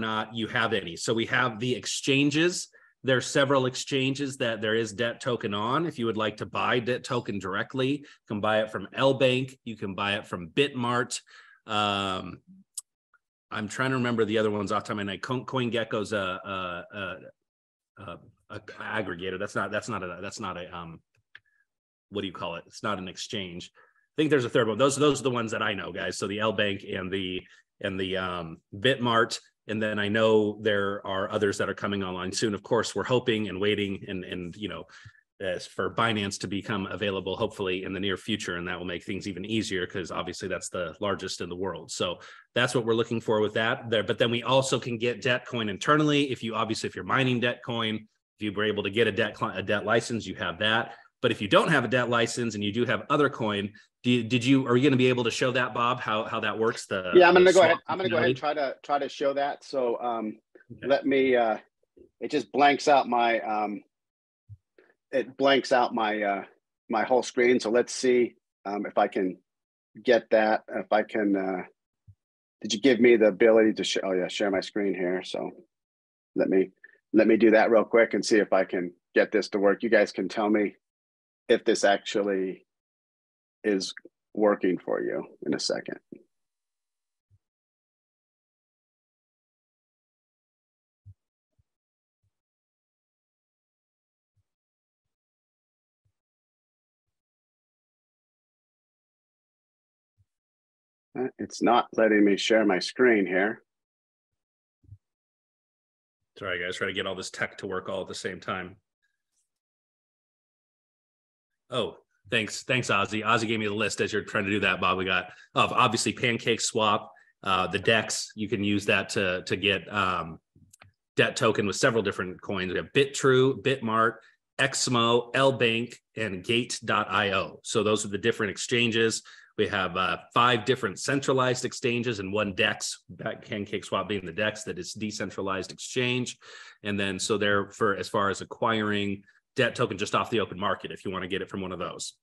not you have any. So we have the exchanges. There's several exchanges that there is debt token on. If you would like to buy debt token directly, you can buy it from L Bank. You can buy it from Bitmart. Um, I'm trying to remember the other ones off of my head. CoinGecko's a, a, a, a, a aggregator. That's not that's not a that's not a um what do you call it? It's not an exchange. I think there's a third one. Those those are the ones that I know, guys. So the L Bank and the and the um, Bitmart, and then I know there are others that are coming online soon. Of course, we're hoping and waiting, and and you know, for Binance to become available, hopefully in the near future, and that will make things even easier because obviously that's the largest in the world. So that's what we're looking for with that. There, but then we also can get debt coin internally. If you obviously if you're mining debt coin, if you were able to get a debt a debt license, you have that. But if you don't have a debt license and you do have other coin, you, did you are you going to be able to show that, Bob? How how that works? The yeah, I'm going to go ahead. I'm going to go ahead and try to try to show that. So um, okay. let me. Uh, it just blanks out my um, it blanks out my uh, my whole screen. So let's see um, if I can get that. If I can. Uh, did you give me the ability to share? Oh yeah, share my screen here. So let me let me do that real quick and see if I can get this to work. You guys can tell me if this actually is working for you in a second. Uh, it's not letting me share my screen here. Sorry, guys, try to get all this tech to work all at the same time. Oh, thanks, thanks, Ozzy. Ozzy gave me the list as you're trying to do that, Bob. We got of obviously Pancake Swap, uh, the Dex. You can use that to to get um, debt token with several different coins. We have Bitrue, Bitmart, Exmo, LBank, and Gate.io. So those are the different exchanges. We have uh, five different centralized exchanges and one DEX, Pancake Swap being the DEX that is decentralized exchange. And then so there for as far as acquiring debt token just off the open market if you want to get it from one of those.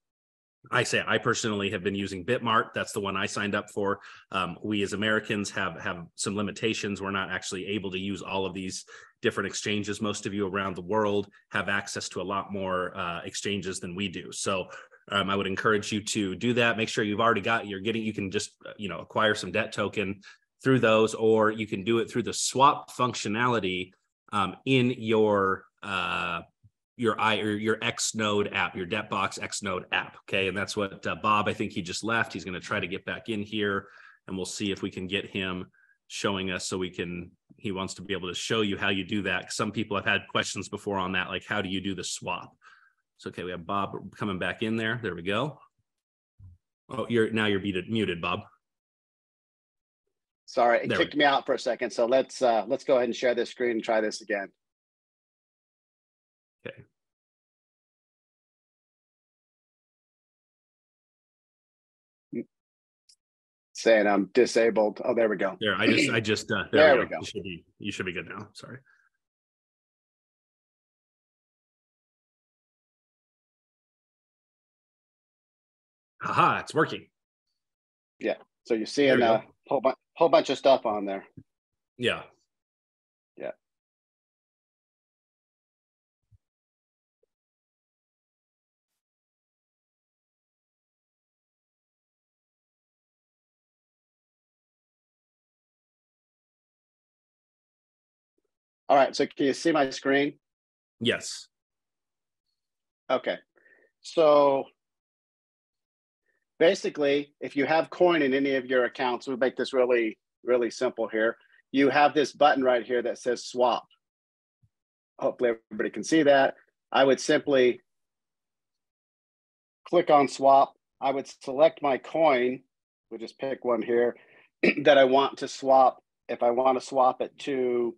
I say I personally have been using Bitmart. That's the one I signed up for. Um, we as Americans have have some limitations. We're not actually able to use all of these different exchanges. Most of you around the world have access to a lot more uh, exchanges than we do. So um, I would encourage you to do that. Make sure you've already got you're getting. You can just uh, you know acquire some debt token through those, or you can do it through the swap functionality um, in your uh, your i or your x node app your debtbox x node app okay? And that's what uh, bob i think he just left. He's going to try to get back in here and we'll see if we can get him showing us so we can he wants to be able to show you how you do that. Some people have had questions before on that like how do you do the swap? So okay we have bob coming back in there. There we go. Oh you're now you're muted muted bob. Sorry it there kicked me out for a second so let's uh let's go ahead and share this screen and try this again Okay. Saying I'm disabled. Oh, there we go. There, I just, I just, uh, there, there we, go. go. You should be, you should be good now. Sorry. Haha, it's working. Yeah. So you're seeing a whole, bu- whole bunch of stuff on there. Yeah. All right, so can you see my screen? Yes. Okay. So basically, if you have coin in any of your accounts, we'll make this really, really simple here. You have this button right here that says swap. Hopefully everybody can see that. I would simply click on swap. I would select my coin. We'll just pick one here that I want to swap. If I want to swap it to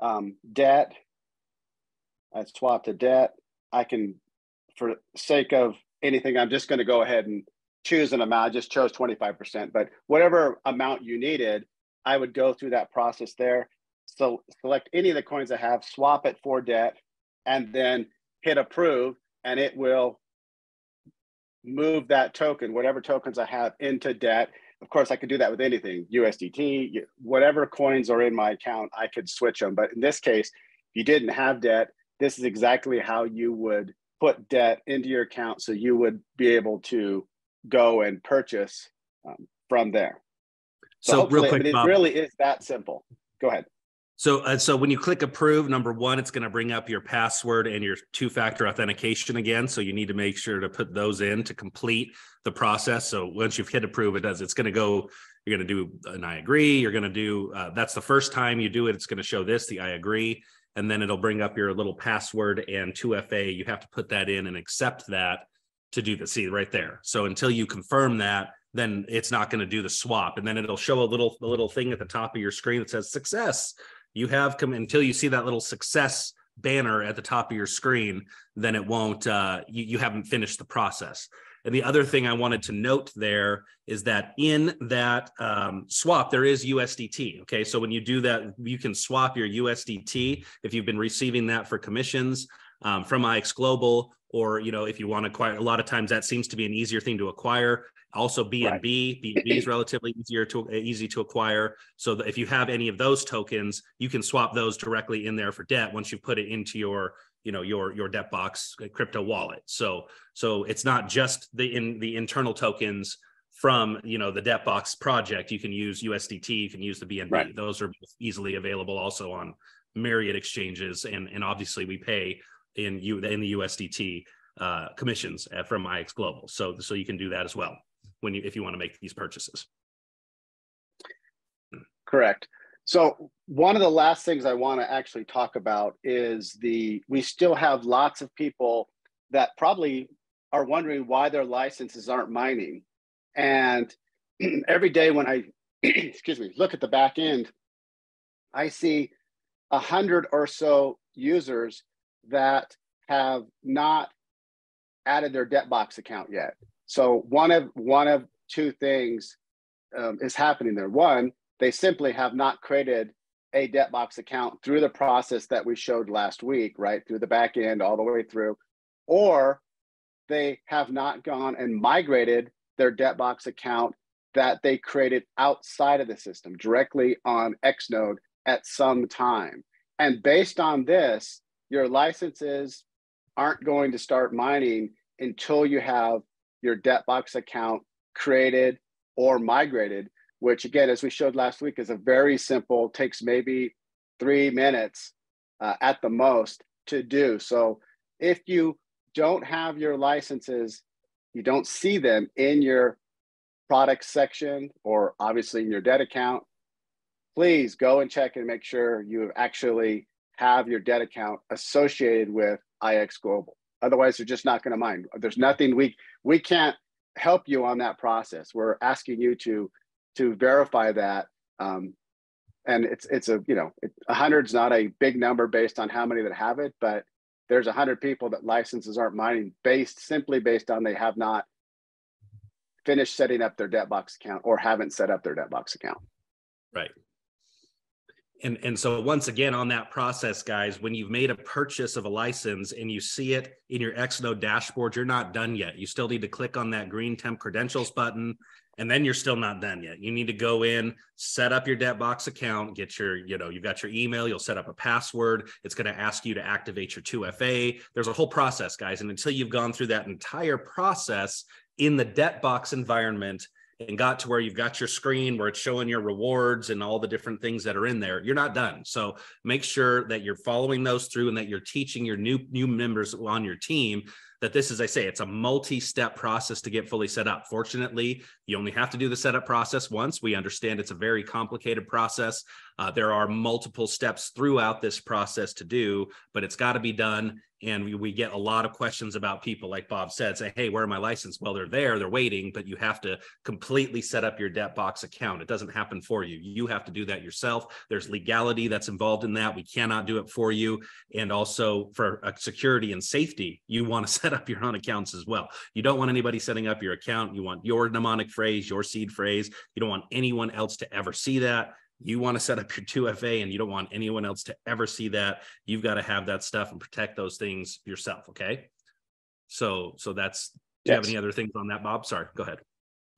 um, debt. I swap to debt. I can, for sake of anything, I'm just going to go ahead and choose an amount. I just chose 25%, but whatever amount you needed, I would go through that process there. So select any of the coins I have, swap it for debt, and then hit approve, and it will move that token, whatever tokens I have, into debt. Of course, I could do that with anything USDT, whatever coins are in my account, I could switch them. But in this case, if you didn't have debt, this is exactly how you would put debt into your account so you would be able to go and purchase um, from there. So, so real quick, it Bob. really is that simple. Go ahead. So, uh, so when you click approve, number one, it's going to bring up your password and your two-factor authentication again. So you need to make sure to put those in to complete the process. So once you've hit approve, it does. It's going to go. You're going to do an I agree. You're going to do. Uh, that's the first time you do it. It's going to show this the I agree, and then it'll bring up your little password and 2FA. You have to put that in and accept that to do the see right there. So until you confirm that, then it's not going to do the swap, and then it'll show a little a little thing at the top of your screen that says success you have come until you see that little success banner at the top of your screen then it won't uh, you, you haven't finished the process. And the other thing i wanted to note there is that in that um, swap there is usdt okay? So when you do that you can swap your usdt if you've been receiving that for commissions um, from ix global or you know if you want to acquire a lot of times that seems to be an easier thing to acquire. Also bnb right. bnb is relatively easier to easy to acquire. So if you have any of those tokens you can swap those directly in there for debt once you put it into your you know your your debt box uh, crypto wallet. So so it's not just the in the internal tokens from you know the debt box project. You can use usdt you can use the bnb right. those are easily available also on myriad exchanges and and obviously we pay in you in the USDT uh, commissions uh, from IX Global. So so you can do that as well when you if you want to make these purchases. Correct. So one of the last things I want to actually talk about is the we still have lots of people that probably are wondering why their licenses aren't mining. And every day when I excuse me, look at the back end, I see a hundred or so users that have not added their debt box account yet. So one of one of two things um, is happening there. One, they simply have not created a debt box account through the process that we showed last week, right through the back end all the way through, or they have not gone and migrated their debt box account that they created outside of the system directly on Xnode at some time. And based on this, your licenses aren't going to start mining until you have your debt box account created or migrated which again as we showed last week is a very simple takes maybe three minutes uh, at the most to do. So if you don't have your licenses you don't see them in your product section or obviously in your debt account please go and check and make sure you have actually have your debt account associated with IX Global. Otherwise, they're just not going to mind. There's nothing we we can't help you on that process. We're asking you to to verify that. Um, and it's it's a you know a hundred's not a big number based on how many that have it, but there's a hundred people that licenses aren't mining based simply based on they have not finished setting up their debt box account or haven't set up their debt box account. Right and and so once again on that process guys when you've made a purchase of a license and you see it in your xnode dashboard you're not done yet. You still need to click on that green temp credentials button and then you're still not done yet. You need to go in set up your debt box account get your you know you've got your email you'll set up a password. It's going to ask you to activate your 2fa there's a whole process guys and until you've gone through that entire process in the debt box environment and got to where you've got your screen where it's showing your rewards and all the different things that are in there you're not done. So make sure that you're following those through and that you're teaching your new new members on your team that this is i say it's a multi-step process to get fully set up. Fortunately you only have to do the setup process once. We understand it's a very complicated process. Uh, there are multiple steps throughout this process to do but it's got to be done and we, we get a lot of questions about people like bob said say hey where are my license? Well they're there they're waiting but you have to completely set up your debt box account. It doesn't happen for you. You have to do that yourself. There's legality that's involved in that. We cannot do it for you. And also for security and safety you want to set up your own accounts as well. You don't want anybody setting up your account. You want your mnemonic phrase your seed phrase. You don't want anyone else to ever see that you want to set up your 2FA and you don't want anyone else to ever see that. You've got to have that stuff and protect those things yourself. Okay. So, so that's, do you have any other things on that, Bob? Sorry, go ahead.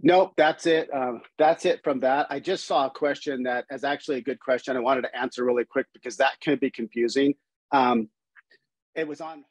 Nope, that's it. Um, that's it from that. I just saw a question that is actually a good question. I wanted to answer really quick because that could be confusing. Um, it was on